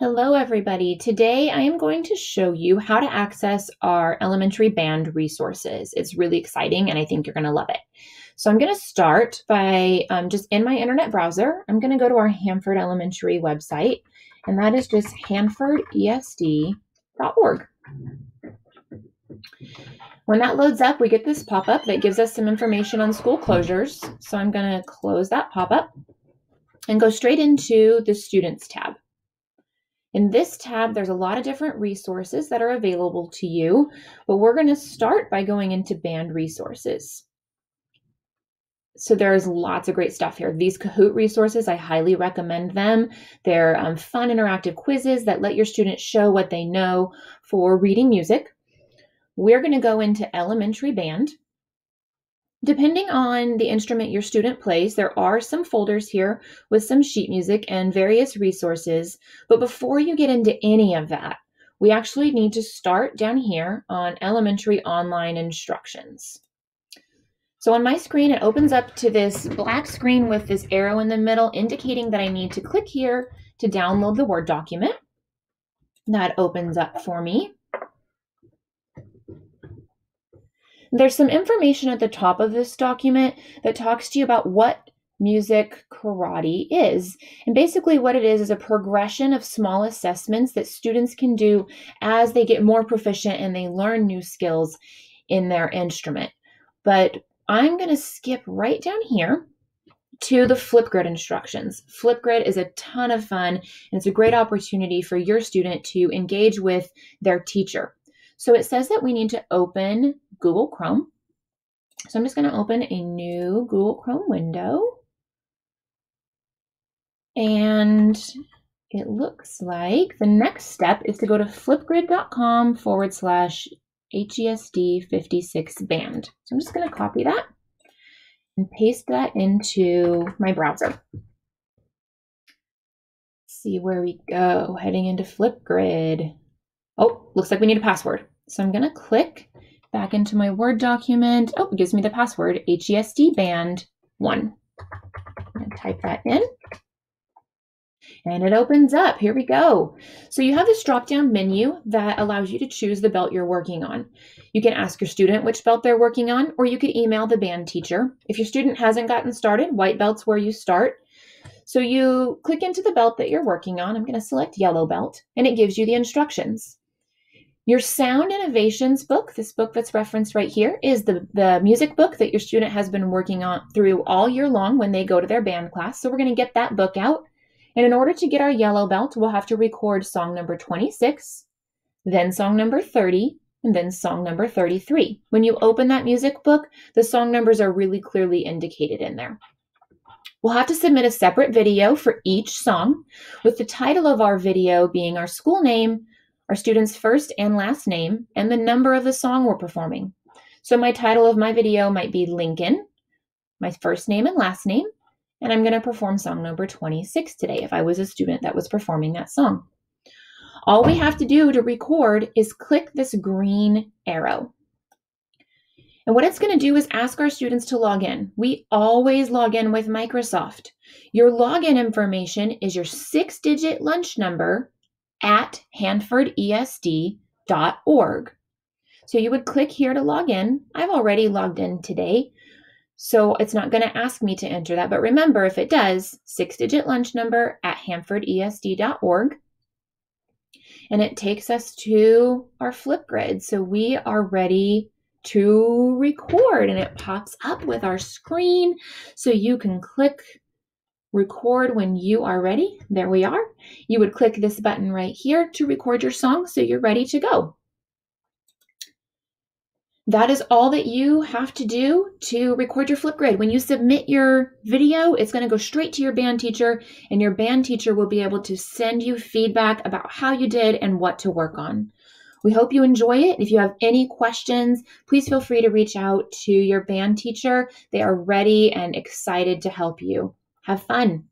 Hello, everybody. Today I am going to show you how to access our elementary band resources. It's really exciting and I think you're going to love it. So I'm going to start by um, just in my internet browser, I'm going to go to our Hanford Elementary website, and that is just hanfordesd.org. When that loads up, we get this pop up that gives us some information on school closures. So I'm going to close that pop up and go straight into the Students tab. In this tab, there's a lot of different resources that are available to you, but we're going to start by going into band resources. So there's lots of great stuff here. These Kahoot resources, I highly recommend them. They're um, fun interactive quizzes that let your students show what they know for reading music. We're going to go into elementary band. Depending on the instrument your student plays, there are some folders here with some sheet music and various resources. But before you get into any of that, we actually need to start down here on elementary online instructions. So on my screen, it opens up to this black screen with this arrow in the middle indicating that I need to click here to download the Word document. That opens up for me. There's some information at the top of this document that talks to you about what music karate is. And basically, what it is is a progression of small assessments that students can do as they get more proficient and they learn new skills in their instrument. But I'm going to skip right down here to the Flipgrid instructions. Flipgrid is a ton of fun and it's a great opportunity for your student to engage with their teacher. So it says that we need to open Google Chrome. So I'm just going to open a new Google Chrome window. And it looks like the next step is to go to flipgrid.com forward slash HESD 56 band. So I'm just going to copy that and paste that into my browser. see where we go. Heading into Flipgrid. Oh, looks like we need a password. So I'm going to click back into my Word document. Oh, it gives me the password HESD band 1. I'm going to type that in. And it opens up. Here we go. So you have this drop down menu that allows you to choose the belt you're working on. You can ask your student which belt they're working on, or you could email the band teacher. If your student hasn't gotten started, white belt's where you start. So you click into the belt that you're working on. I'm going to select yellow belt, and it gives you the instructions. Your Sound Innovations book, this book that's referenced right here, is the, the music book that your student has been working on through all year long when they go to their band class. So we're going to get that book out. And in order to get our yellow belt, we'll have to record song number 26, then song number 30, and then song number 33. When you open that music book, the song numbers are really clearly indicated in there. We'll have to submit a separate video for each song, with the title of our video being our school name, our student's first and last name, and the number of the song we're performing. So my title of my video might be Lincoln, my first name and last name, and I'm going to perform song number 26 today if I was a student that was performing that song. All we have to do to record is click this green arrow. And what it's going to do is ask our students to log in. We always log in with Microsoft. Your login information is your six digit lunch number at hanfordesd.org. So you would click here to log in. I've already logged in today, so it's not going to ask me to enter that. But remember, if it does, six digit lunch number at hanfordesd.org. And it takes us to our Flipgrid. So we are ready to record and it pops up with our screen. So you can click record when you are ready. There we are. You would click this button right here to record your song so you're ready to go. That is all that you have to do to record your Flipgrid. When you submit your video, it's going to go straight to your band teacher, and your band teacher will be able to send you feedback about how you did and what to work on. We hope you enjoy it. If you have any questions, please feel free to reach out to your band teacher. They are ready and excited to help you. Have fun.